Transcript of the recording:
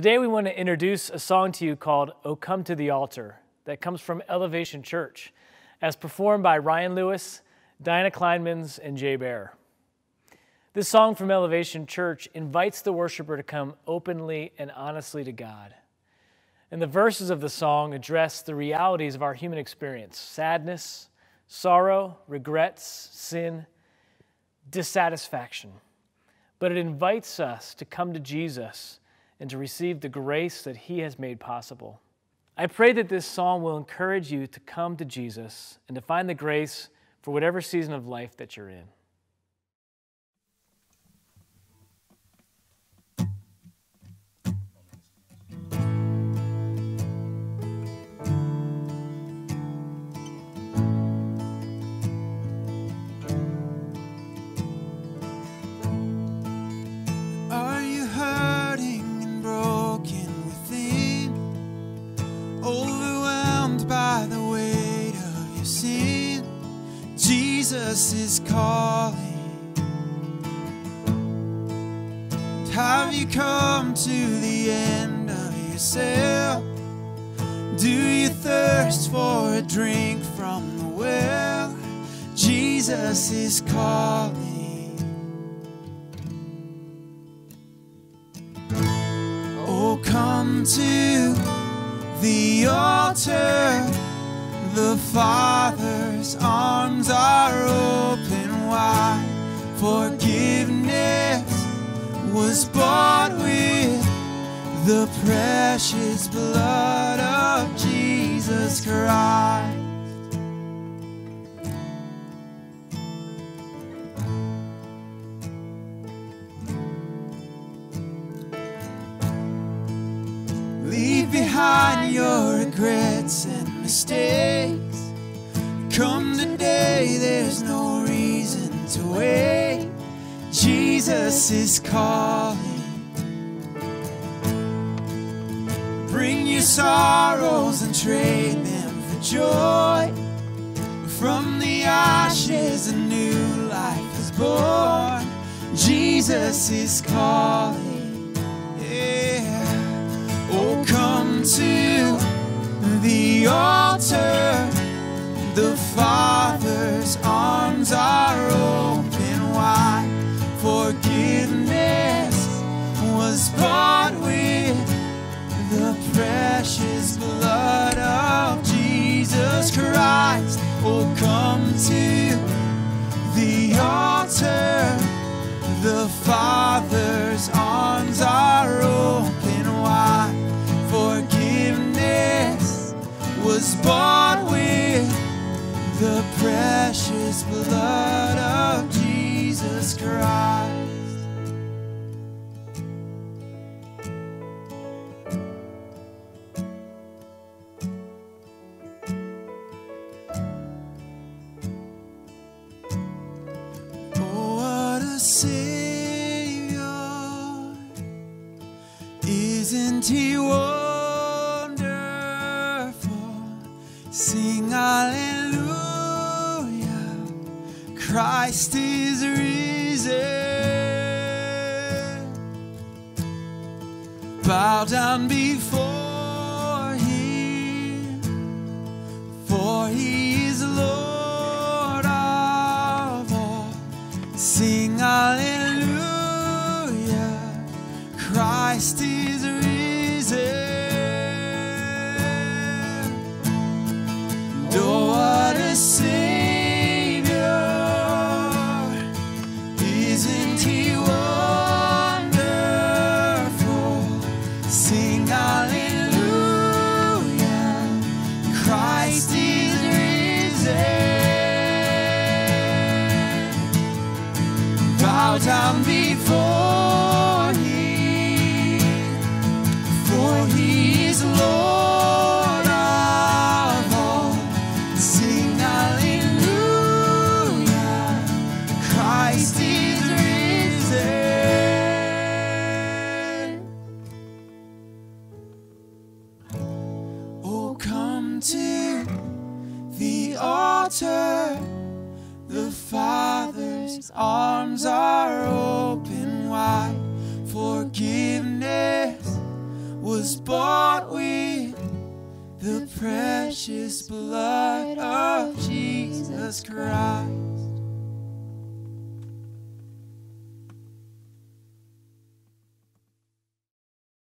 Today, we want to introduce a song to you called Oh Come to the Altar that comes from Elevation Church, as performed by Ryan Lewis, Diana Kleinmanns, and Jay Baer. This song from Elevation Church invites the worshiper to come openly and honestly to God. And the verses of the song address the realities of our human experience sadness, sorrow, regrets, sin, dissatisfaction. But it invites us to come to Jesus and to receive the grace that He has made possible. I pray that this psalm will encourage you to come to Jesus and to find the grace for whatever season of life that you're in. Calling. Have you come to the end of yourself? Do you thirst for a drink from the well? Jesus is calling. Oh, come to the altar the Father's arms are open was bought with the precious blood of Jesus Christ. Leave behind your regrets and mistakes. Come today, there's no Jesus is calling. Bring your sorrows and trade them for joy. From the ashes, a new life is born. Jesus is calling. Bought with the precious blood of Jesus Christ. Oh, what a Savior! Isn't He wonderful? Sing hallelujah, Christ is risen. Bow down before him, for he is Lord of all. Sing hallelujah, Christ is down before him, for he is Lord of all. Sing hallelujah, Christ is risen. Oh, come to the altar, the Father's arms are bought with the precious blood of Jesus Christ.